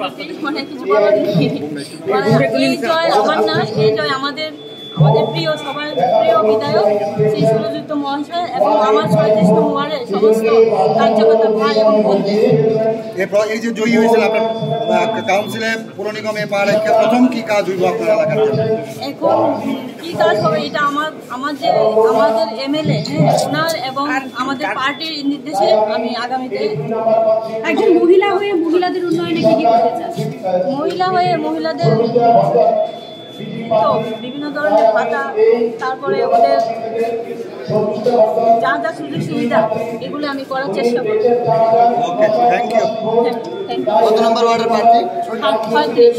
মানে কিছু বলার এই জয় আমার না এই জয় আমাদের আমাদের প্রিয় সবার প্রিয় বিধায়ক শ্রী সুরযুক্ত মহাশয় এবং আমার সমস্ত কার্যকর্তা ভাই এবং বন্ধু। এই যে জয়ী হয়েছিল আপনার আহ, কাউন্সিলে পুর নিগমে পা রেখে প্রথম কি কাজ হইব আপনার এলাকার এখন কি কাজ হবে এটা আমার আমার যে আমাদের এমএলএ ওনার এবং আমাদের পার্টির নির্দেশে আমি আগামীতে একজন মহিলা হয়ে মহিলাদের উন্নয়নে কি কি করতে চাস? মহিলা হয়ে মহিলাদের তো বিভিন্ন ধরনের ভাতা তারপরে ওদের যা যা সুযোগ সুবিধা এগুলো আমি করার চেষ্টা করব। ওকে থ্যাংক ইউ কত নম্বর ওয়ার্ডের প্রার্থী? ইউ